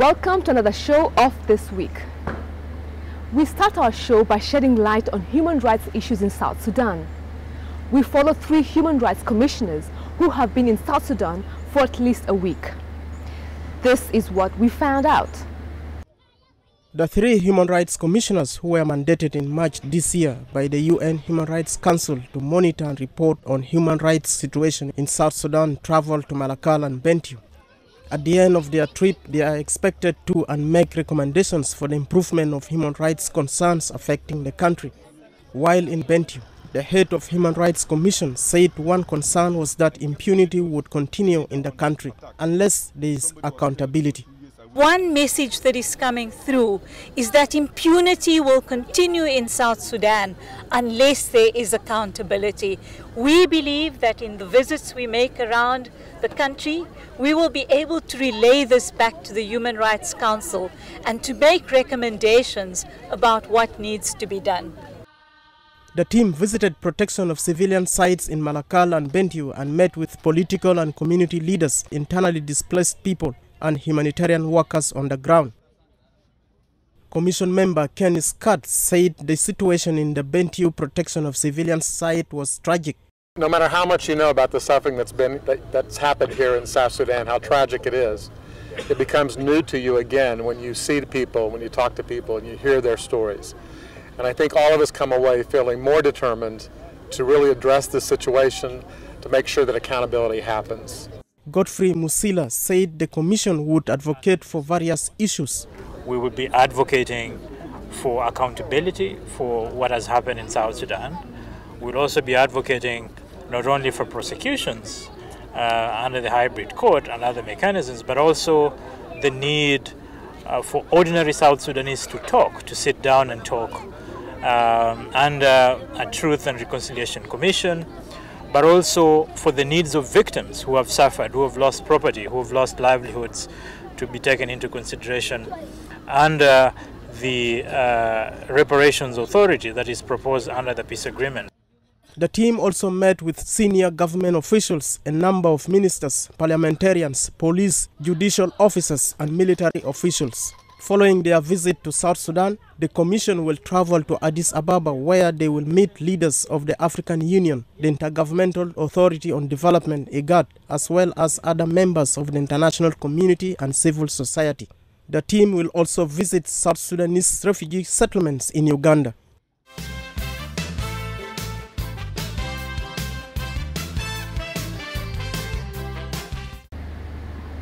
Welcome to another show of this week. We start our show by shedding light on human rights issues in South Sudan. We follow three human rights commissioners who have been in South Sudan for at least a week. This is what we found out. The three human rights commissioners who were mandated in March this year by the UN Human Rights Council to monitor and report on human rights situation in South Sudan traveled to Malakal and Bentiu. At the end of their trip, they are expected to and make recommendations for the improvement of human rights concerns affecting the country. While in Bentiu, the head of Human Rights Commission said one concern was that impunity would continue in the country unless there is accountability. One message that is coming through is that impunity will continue in South Sudan unless there is accountability. We believe that in the visits we make around the country, we will be able to relay this back to the Human Rights Council and to make recommendations about what needs to be done. The team visited protection of civilian sites in Malakal and Bentiu and met with political and community leaders, internally displaced people, and humanitarian workers on the ground. Commission member Kenny Scott said the situation in the Bentiu protection of civilian site was tragic. No matter how much you know about the suffering that's been that, that's happened here in South Sudan, how tragic it is, it becomes new to you again when you see people, when you talk to people, and you hear their stories. And I think all of us come away feeling more determined to really address this situation, to make sure that accountability happens. Godfrey Musila said the commission would advocate for various issues. We would be advocating for accountability for what has happened in South Sudan. We'll also be advocating not only for prosecutions uh, under the hybrid court and other mechanisms, but also the need uh, for ordinary South Sudanese to talk, to sit down and talk um, under a Truth and Reconciliation Commission, but also for the needs of victims who have suffered, who have lost property, who have lost livelihoods to be taken into consideration under the uh, reparations authority that is proposed under the peace agreement. The team also met with senior government officials, a number of ministers, parliamentarians, police, judicial officers, and military officials. Following their visit to South Sudan, the Commission will travel to Addis Ababa where they will meet leaders of the African Union, the Intergovernmental Authority on Development, IGAD, as well as other members of the international community and civil society. The team will also visit South Sudanese refugee settlements in Uganda.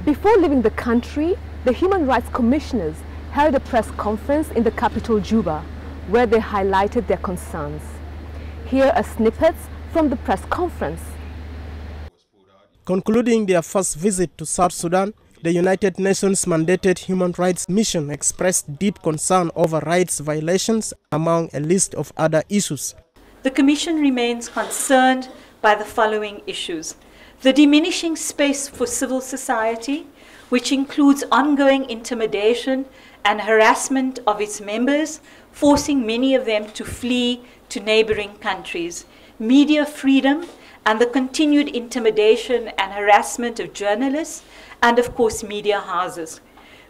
Before leaving the country, the Human Rights Commissioners held a press conference in the capital Juba where they highlighted their concerns. Here are snippets from the press conference. Concluding their first visit to South Sudan, the United Nations mandated human rights mission expressed deep concern over rights violations among a list of other issues. The Commission remains concerned by the following issues. The diminishing space for civil society, which includes ongoing intimidation and harassment of its members, forcing many of them to flee to neighboring countries, media freedom, and the continued intimidation and harassment of journalists, and of course, media houses.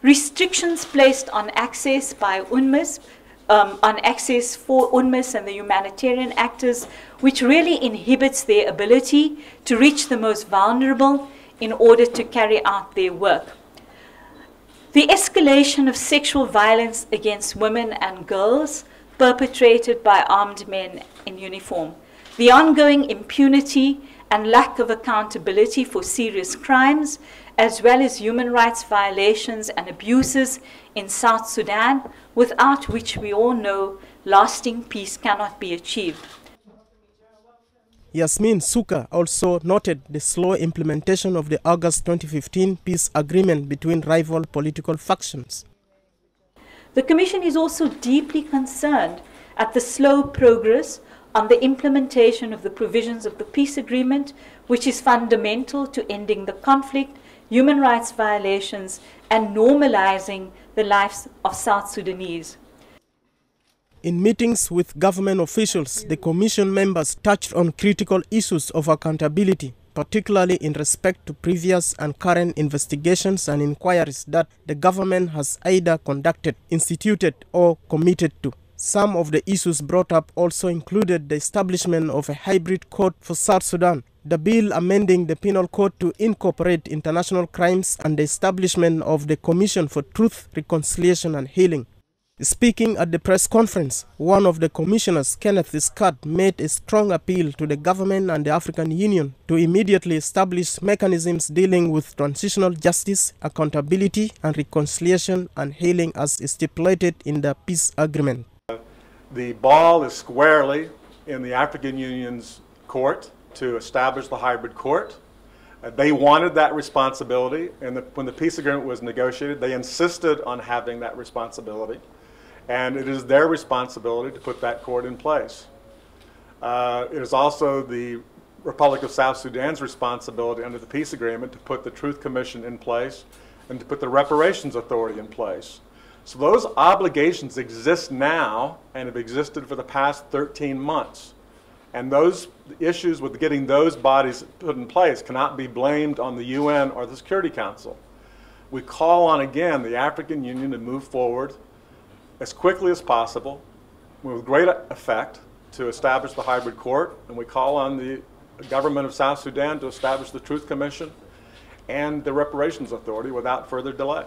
Restrictions placed on access by UNMISS, um, on access for UNMISS and the humanitarian actors, which really inhibits their ability to reach the most vulnerable in order to carry out their work. The escalation of sexual violence against women and girls perpetrated by armed men in uniform. The ongoing impunity and lack of accountability for serious crimes, as well as human rights violations and abuses in South Sudan, without which we all know lasting peace cannot be achieved. Yasmin Sooka also noted the slow implementation of the August 2015 peace agreement between rival political factions. The Commission is also deeply concerned at the slow progress on the implementation of the provisions of the peace agreement, which is fundamental to ending the conflict, human rights violations, and normalizing the lives of South Sudanese. In meetings with government officials, the Commission members touched on critical issues of accountability, particularly in respect to previous and current investigations and inquiries that the government has either conducted, instituted, or committed to. Some of the issues brought up also included the establishment of a hybrid court for South Sudan, the bill amending the penal code to incorporate international crimes, and the establishment of the Commission for Truth, Reconciliation and Healing. Speaking at the press conference, one of the commissioners, Kenneth Scott, made a strong appeal to the government and the African Union to immediately establish mechanisms dealing with transitional justice, accountability, and reconciliation and healing as stipulated in the peace agreement. The ball is squarely in the African Union's court to establish the hybrid court. Uh, they wanted that responsibility, and the, when the peace agreement was negotiated, they insisted on having that responsibility and it is their responsibility to put that court in place. Uh, it is also the Republic of South Sudan's responsibility under the peace agreement to put the Truth Commission in place and to put the Reparations Authority in place. So those obligations exist now and have existed for the past 13 months. And those issues with getting those bodies put in place cannot be blamed on the UN or the Security Council. We call on again the African Union to move forward as quickly as possible with great effect to establish the hybrid court, and we call on the government of South Sudan to establish the Truth Commission and the Reparations Authority without further delay.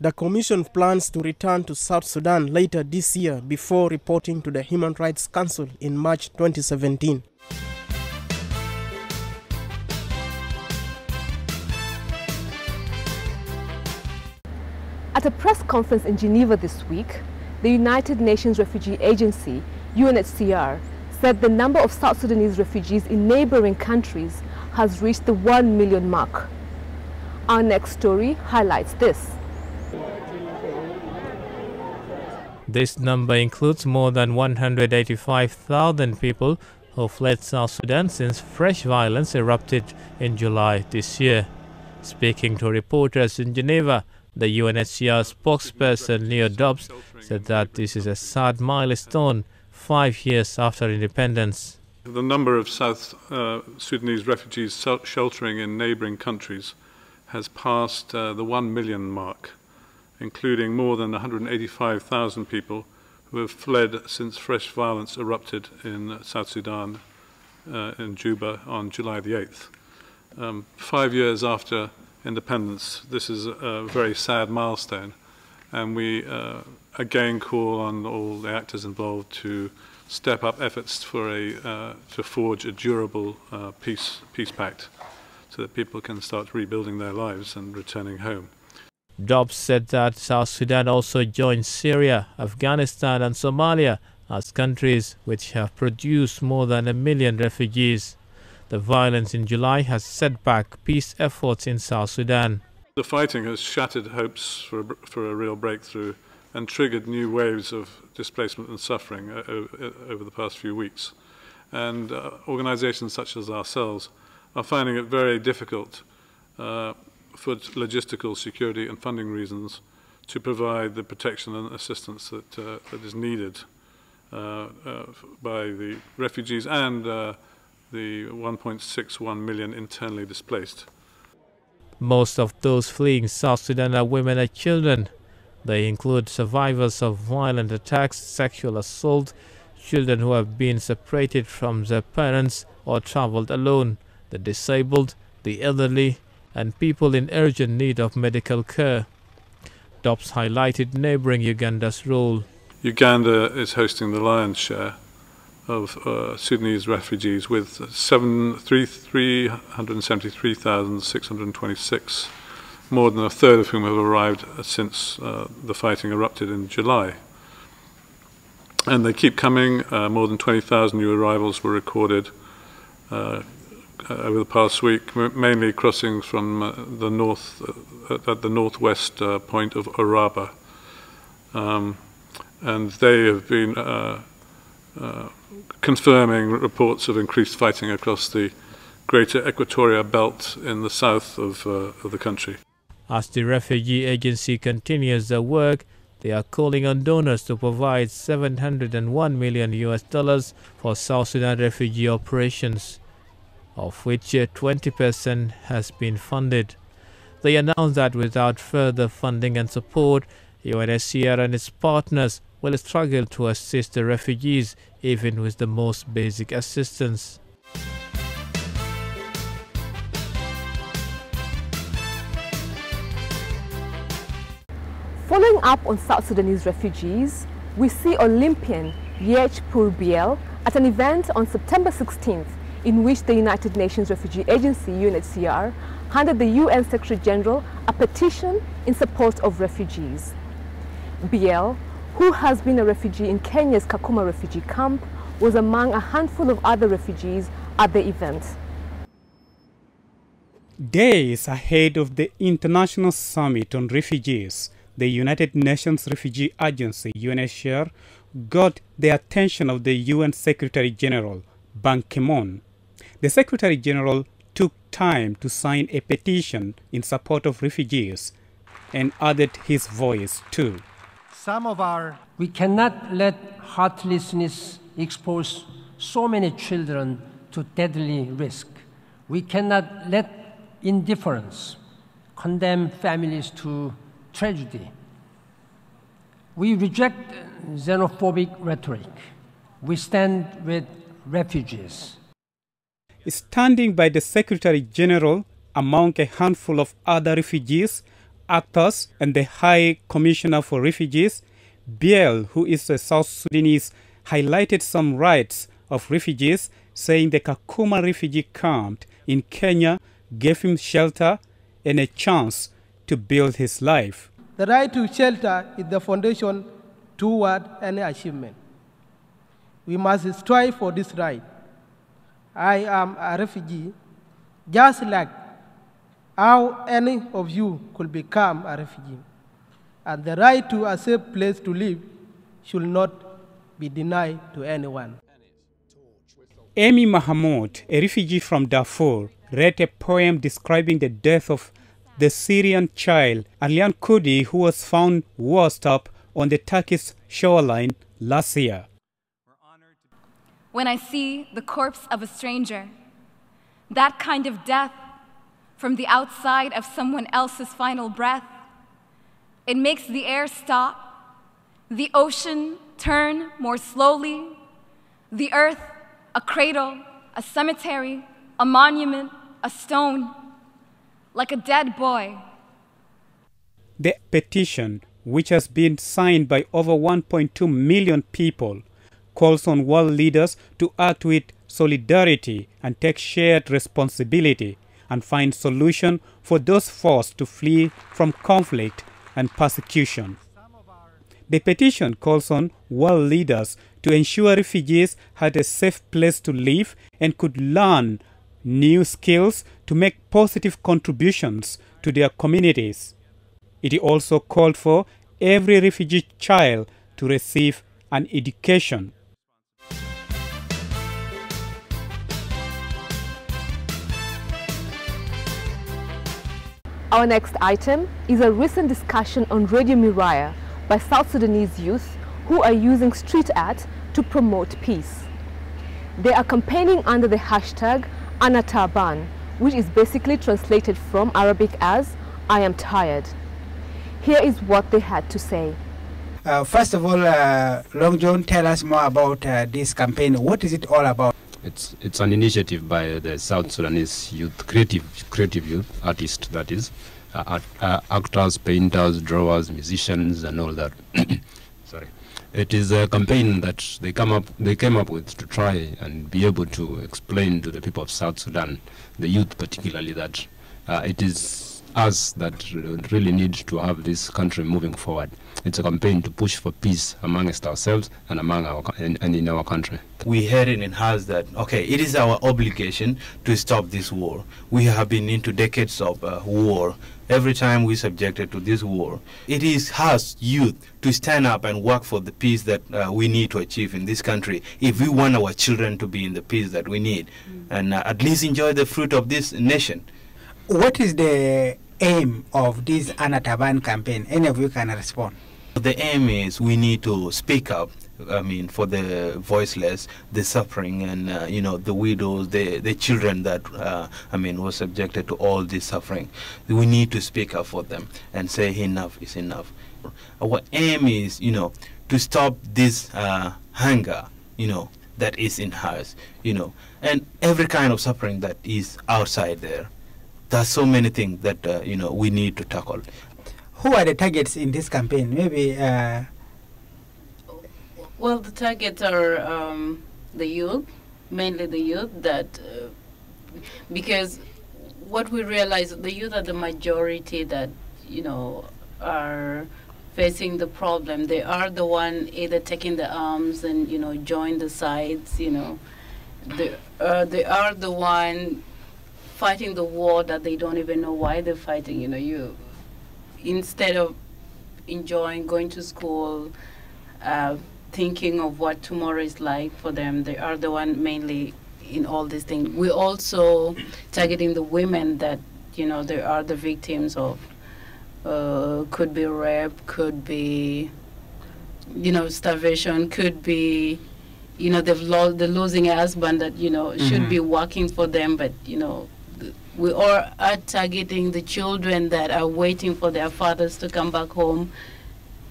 The Commission plans to return to South Sudan later this year before reporting to the Human Rights Council in March 2017. At a press conference in Geneva this week, the United Nations Refugee Agency, UNHCR, said the number of South Sudanese refugees in neighboring countries has reached the 1 million mark. Our next story highlights this. This number includes more than 185,000 people who fled South Sudan since fresh violence erupted in July this year. Speaking to reporters in Geneva, the UNHCR spokesperson Leo Dobbs said that this is a sad milestone five years after independence. The number of South uh, Sudanese refugees sheltering in neighbouring countries has passed uh, the 1 million mark, including more than 185,000 people who have fled since fresh violence erupted in South Sudan uh, in Juba on July the 8th. Um, five years after independence. This is a very sad milestone, and we uh, again call on all the actors involved to step up efforts for a uh, to forge a durable uh, peace peace pact, so that people can start rebuilding their lives and returning home. Dobbs said that South Sudan also joined Syria, Afghanistan, and Somalia as countries which have produced more than a million refugees. The violence in July has set back peace efforts in South Sudan. The fighting has shattered hopes for a, for a real breakthrough and triggered new waves of displacement and suffering uh, over the past few weeks. And uh, organizations such as ourselves are finding it very difficult uh, for logistical security and funding reasons to provide the protection and assistance that, uh, that is needed uh, uh, by the refugees and the 1.61 million internally displaced. Most of those fleeing South Sudan are women and children. They include survivors of violent attacks, sexual assault, children who have been separated from their parents or traveled alone, the disabled, the elderly, and people in urgent need of medical care. Dobbs highlighted neighboring Uganda's role. Uganda is hosting the lion's share of uh, Sudanese refugees with 373,626, more than a third of whom have arrived since uh, the fighting erupted in July. And they keep coming. Uh, more than 20,000 new arrivals were recorded uh, over the past week, mainly crossing from uh, the north, uh, at the northwest point of Oraba. Um, and they have been uh, confirming reports of increased fighting across the greater Equatoria belt in the south of, uh, of the country. As the refugee agency continues their work, they are calling on donors to provide 701 million US dollars for South Sudan refugee operations. of which 20% has been funded. They announced that without further funding and support, UNHCR and its partners will struggle to assist the refugees even with the most basic assistance. Following up on South Sudanese refugees, we see Olympian Yech Purbiel at an event on September 16th in which the United Nations Refugee Agency UNHCR handed the UN Secretary General a petition in support of refugees. Biel, who has been a refugee in Kenya's Kakuma refugee camp, was among a handful of other refugees at the event. Days ahead of the International Summit on Refugees, the United Nations Refugee Agency UNHCR got the attention of the UN Secretary General Ban Ki-moon. The Secretary General took time to sign a petition in support of refugees and added his voice too. Some of our we cannot let heartlessness expose so many children to deadly risk. We cannot let indifference condemn families to tragedy. We reject xenophobic rhetoric. We stand with refugees. Standing by the Secretary General among a handful of other refugees, actors, and the High Commissioner for Refugees, Biel, who is a South Sudanese, highlighted some rights of refugees, saying the Kakuma refugee camp in Kenya gave him shelter and a chance to build his life. The right to shelter is the foundation toward any achievement. We must strive for this right. I am a refugee, just like how any of you could become a refugee. And the right to a safe place to live should not be denied to anyone. Amy Mahamud, a refugee from Darfur, read a poem describing the death of the Syrian child Aylan Kurdi, who was found washed up on the Turkish shoreline last year. When I see the corpse of a stranger, that kind of death from the outside of someone else's final breath, it makes the air stop, the ocean turn more slowly, the earth a cradle, a cemetery, a monument, a stone, like a dead boy. The petition, which has been signed by over 1.2 million people, calls on world leaders to act with solidarity and take shared responsibility and find solution for those forced to flee from conflict and persecution. The petition calls on world leaders to ensure refugees had a safe place to live and could learn new skills to make positive contributions to their communities. It also called for every refugee child to receive an education. Our next item is a recent discussion on Radio Miraya by South Sudanese youth who are using street art to promote peace. They are campaigning under the hashtag Anataban, which is basically translated from Arabic as I am tired. Here is what they had to say. Uh, first of all, uh, Long John, tell us more about uh, this campaign. What is it all about? It's it's an initiative by the South Sudanese youth, creative creative youth artists, that is, uh, uh, actors, painters, drawers, musicians, and all that. Sorry, it is a campaign that they come up they came up with to try and be able to explain to the people of South Sudan, the youth particularly, that uh, it is us that really need to have this country moving forward. It's a campaign to push for peace amongst ourselves and among our and, and in our country. We heard it in house that okay, it is our obligation to stop this war. We have been into decades of uh, war. Every time we subjected to this war, it is us youth to stand up and work for the peace that uh, we need to achieve in this country. If we want our children to be in the peace that we need, mm. and uh, at least enjoy the fruit of this nation. What is the aim of this Anataban campaign? Any of you can respond. The aim is we need to speak up I mean, for the voiceless, the suffering, and uh, you know, the widows, the the children that uh, I mean, were subjected to all this suffering. We need to speak up for them and say enough is enough. Our aim is, you know, to stop this uh, hunger, you know, that is in us, you know, and every kind of suffering that is outside there. There's so many things that uh, you know we need to tackle. Who are the targets in this campaign? Maybe. Uh, well, the targets are um, the youth, mainly the youth. That uh, because what we realize, the youth are the majority that you know are facing the problem. They are the one either taking the arms and you know join the sides. You know, they uh, they are the one fighting the war that they don't even know why they're fighting. You know, you instead of enjoying going to school, uh, thinking of what tomorrow is like for them, they are the one mainly in all these things. We're also targeting the women that you know they are the victims of. Uh, could be rape, could be, you know, starvation, could be, you know, they've lost, they're losing a husband that you know mm-hmm. should be working for them, but you know we all are targeting the children that are waiting for their fathers to come back home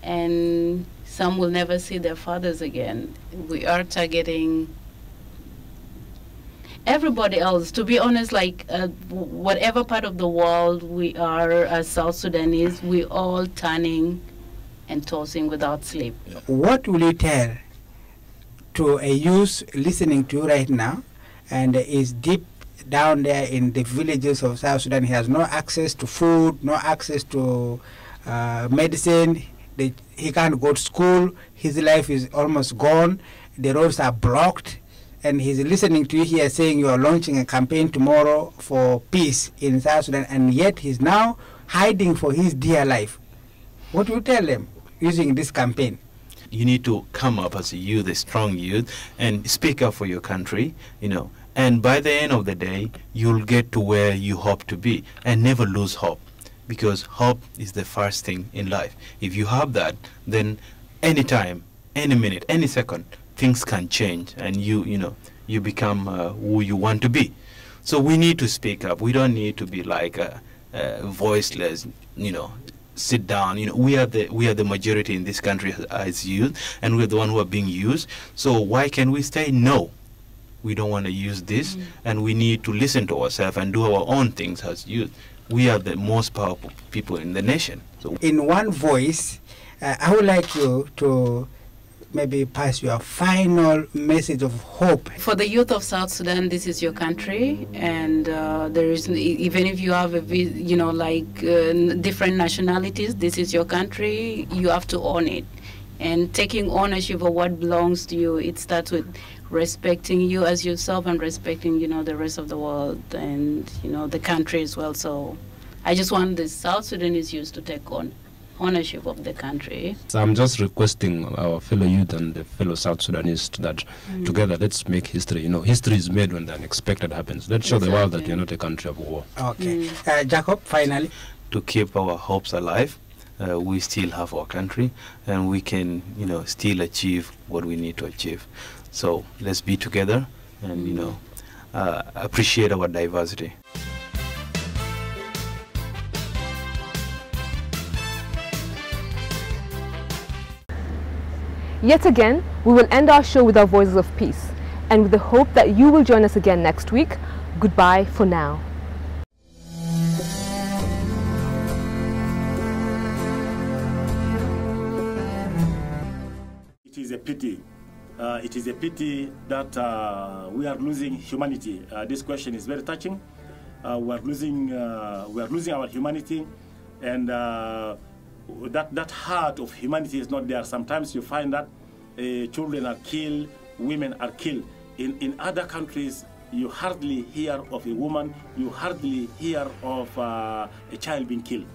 and some will never see their fathers again. We are targeting everybody else. To be honest like uh, whatever part of the world we are as south sudanese we all turning and tossing without sleep. What will you tell to a youth listening to you right now and is deep down there in the villages of South Sudan. He has no access to food, no access to uh, medicine. He can't go to school. His life is almost gone. The roads are blocked. And he's listening to you here saying you are launching a campaign tomorrow for peace in South Sudan, and yet he's now hiding for his dear life. What do you tell them using this campaign? You need to come up as a youth, a strong youth, and speak up for your country. You know, and by the end of the day, you'll get to where you hope to be and never lose hope because hope is the first thing in life. If you have that, then any time, any minute, any second, things can change and you, you know, you become uh, who you want to be. So we need to speak up. We don't need to be like uh, uh, voiceless, you know, sit down. You know, we are the we are the majority in this country as youth, and we're the one who are being used. So why can we say no? We don't want to use this mm. and we need to listen to ourselves and do our own things as youth. We are the most powerful people in the nation. So in one voice uh, i would like you to maybe pass your final message of hope. For the youth of south sudan this is your country and uh, there is even if you have a you know like uh, different nationalities this is your country you have to own it. And taking ownership of what belongs to you it starts with respecting you as yourself and respecting you know the rest of the world and you know the country as well. So i just want the south sudanese youth to take on ownership of the country. So i'm just requesting our fellow youth and the fellow south sudanese that mm. together let's make history. You know history is made when the unexpected happens. Let's show exactly. the world that you're not a country of war. Okay. Mm. uh, jacob finally. To keep our hopes alive uh, we still have our country and we can you know still achieve what we need to achieve so let's be together and you know uh, appreciate our diversity. Yet again, we will end our show with our voices of peace and with the hope that you will join us again next week. Goodbye for now. It is a pity uh, it is a pity that uh, we are losing humanity. Uh, this question is very touching. Uh, we are losing, uh, we are losing our humanity, and uh, that that heart of humanity is not there. Sometimes you find that children are killed, women are killed. In in other countries, you hardly hear of a woman, you hardly hear of a child being killed.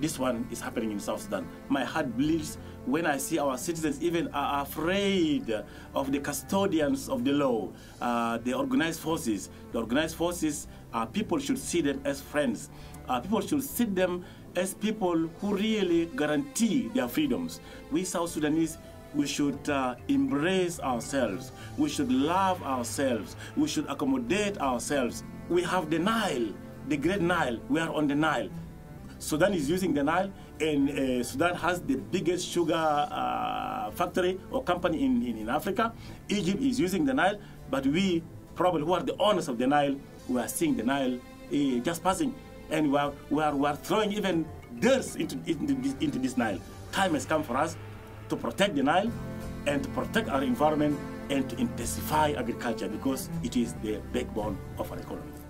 This one is happening in South Sudan. My heart bleeds when I see our citizens even are afraid of the custodians of the law, uh, the organized forces. The organized forces, uh, people should see them as friends. Uh, people should see them as people who really guarantee their freedoms. We South Sudanese, we should uh, embrace ourselves. We should love ourselves. We should accommodate ourselves. We have the Nile, the great Nile. We are on the Nile. Sudan is using the Nile, and uh, Sudan has the biggest sugar uh, factory or company in, in, in, Africa. Egypt is using the Nile, but we, probably who are the owners of the Nile, we are seeing the Nile uh, just passing, and we are, we, are, we are throwing even dirt into, into, this, into this Nile. Time has come for us to protect the Nile and to protect our environment and to intensify agriculture because it is the backbone of our economy.